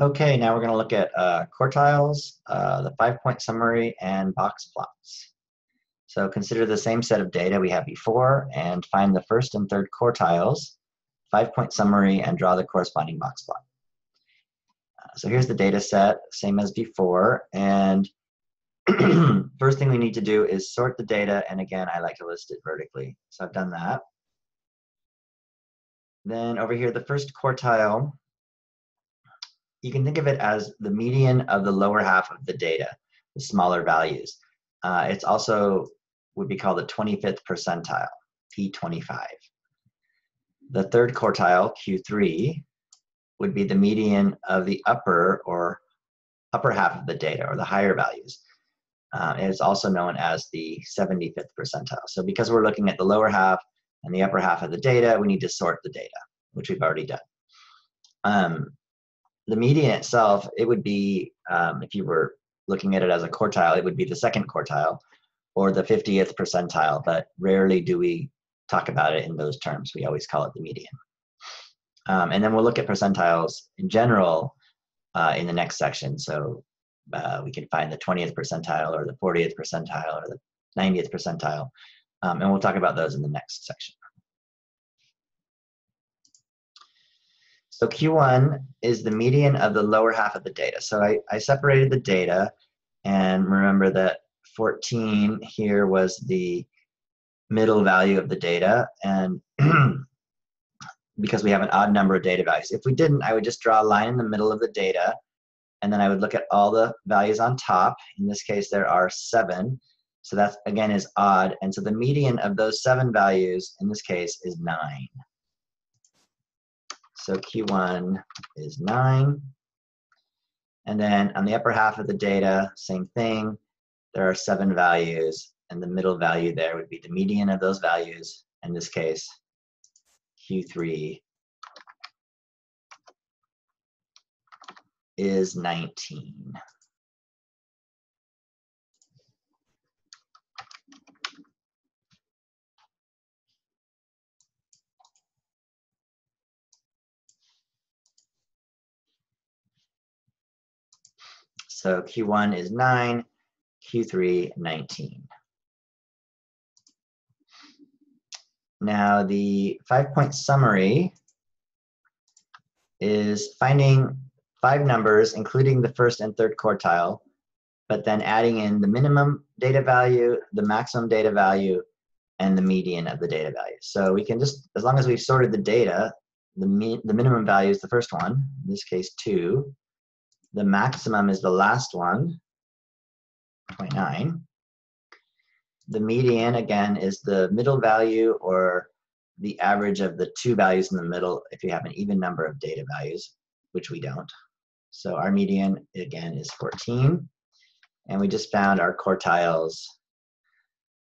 Okay, now we're going to look at uh, quartiles, uh, the five-point summary, and box plots. So consider the same set of data we had before and find the first and third quartiles, five-point summary, and draw the corresponding box plot. Uh, so here's the data set, same as before, and first thing we need to do is sort the data, and again, I like to list it vertically. So I've done that. Then over here, the first quartile you can think of it as the median of the lower half of the data, the smaller values. Uh, it's also would be called the 25th percentile, P25. The third quartile, Q3, would be the median of the upper or upper half of the data or the higher values. Uh, it's also known as the 75th percentile. So because we're looking at the lower half and the upper half of the data, we need to sort the data, which we've already done. Um, the median itself, it would be, um, if you were looking at it as a quartile, it would be the second quartile or the 50th percentile, but rarely do we talk about it in those terms. We always call it the median. Um, and then we'll look at percentiles in general uh, in the next section. So uh, we can find the 20th percentile or the 40th percentile or the 90th percentile. Um, and we'll talk about those in the next section. So Q1 is the median of the lower half of the data. So I, I separated the data and remember that 14 here was the middle value of the data and because we have an odd number of data values. If we didn't, I would just draw a line in the middle of the data and then I would look at all the values on top. In this case, there are seven. So that again is odd. And so the median of those seven values in this case is nine. So Q1 is 9. And then on the upper half of the data, same thing. There are seven values, and the middle value there would be the median of those values. In this case, Q3 is 19. So Q1 is 9, Q3 19. Now the five-point summary is finding five numbers, including the first and third quartile, but then adding in the minimum data value, the maximum data value, and the median of the data value. So we can just, as long as we've sorted the data, the, mi the minimum value is the first one, in this case 2, the maximum is the last one, 0.9. The median, again, is the middle value or the average of the two values in the middle if you have an even number of data values, which we don't. So our median, again, is 14. And we just found our quartiles,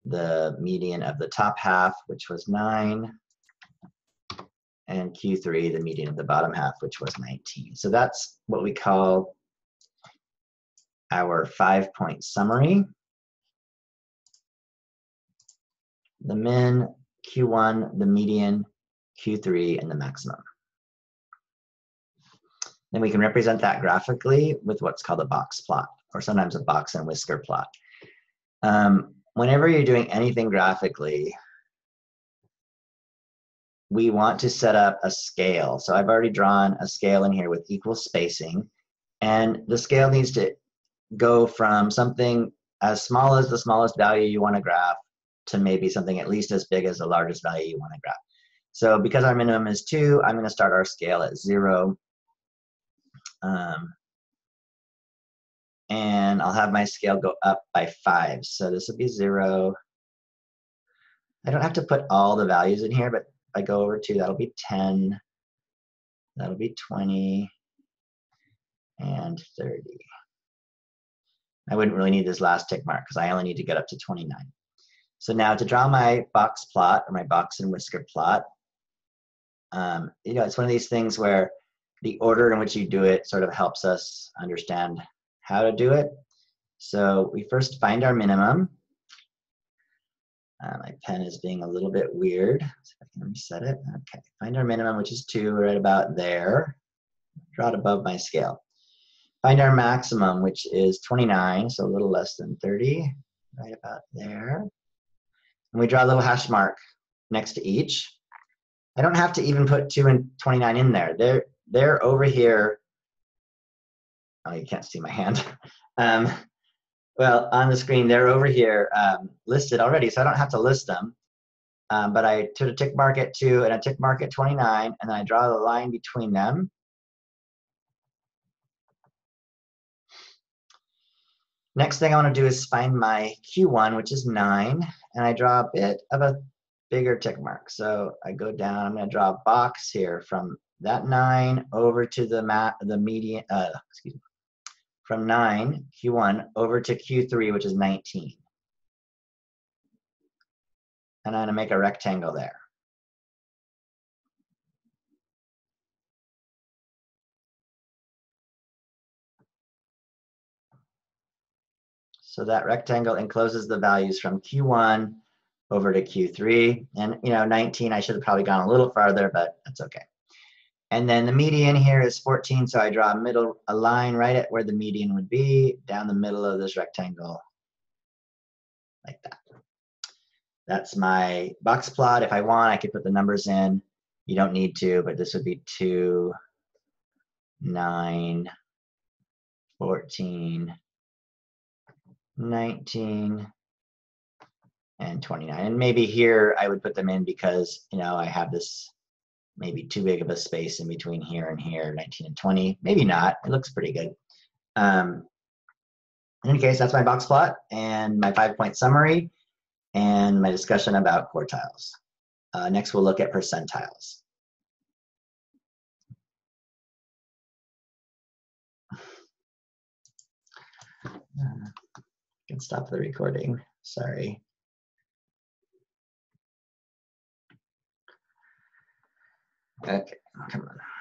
the median of the top half, which was 9, and Q3, the median of the bottom half, which was 19. So that's what we call our five-point summary. The min, Q1, the median, Q3, and the maximum. Then we can represent that graphically with what's called a box plot, or sometimes a box and whisker plot. Um, whenever you're doing anything graphically, we want to set up a scale. So I've already drawn a scale in here with equal spacing. And the scale needs to go from something as small as the smallest value you want to graph to maybe something at least as big as the largest value you want to graph. So because our minimum is 2, I'm going to start our scale at 0. Um, and I'll have my scale go up by 5. So this will be 0. I don't have to put all the values in here, but I go over to, that'll be 10, that'll be 20, and 30. I wouldn't really need this last tick mark because I only need to get up to 29. So now to draw my box plot or my box and whisker plot, um, you know, it's one of these things where the order in which you do it sort of helps us understand how to do it. So we first find our minimum. Uh, my pen is being a little bit weird. If I can reset it. Okay, find our minimum, which is two, right about there. Draw it above my scale. find our maximum, which is 29, so a little less than 30, right about there. And we draw a little hash mark next to each. I don't have to even put 2 and 29 in there. They're, they're over here. Oh, you can't see my hand. Um, well, on the screen, they're over here um, listed already, so I don't have to list them. Um, but I put a tick mark at 2 and a tick mark at 29, and then I draw the line between them. Next thing I want to do is find my Q1, which is 9, and I draw a bit of a bigger tick mark. So I go down, I'm going to draw a box here from that 9 over to the mat, the median, uh, excuse me, from 9, Q1, over to Q3, which is 19. And I'm going to make a rectangle there. So that rectangle encloses the values from Q1 over to Q3. And you know, 19, I should have probably gone a little farther, but that's okay. And then the median here is 14, so I draw a middle a line right at where the median would be, down the middle of this rectangle, like that. That's my box plot. If I want, I could put the numbers in. You don't need to, but this would be 2, 9, 14, 19 and 29 and maybe here I would put them in because you know I have this maybe too big of a space in between here and here 19 and 20 maybe not it looks pretty good um, in any case that's my box plot and my five point summary and my discussion about quartiles uh, next we'll look at percentiles uh can stop the recording. Sorry. Okay, come on.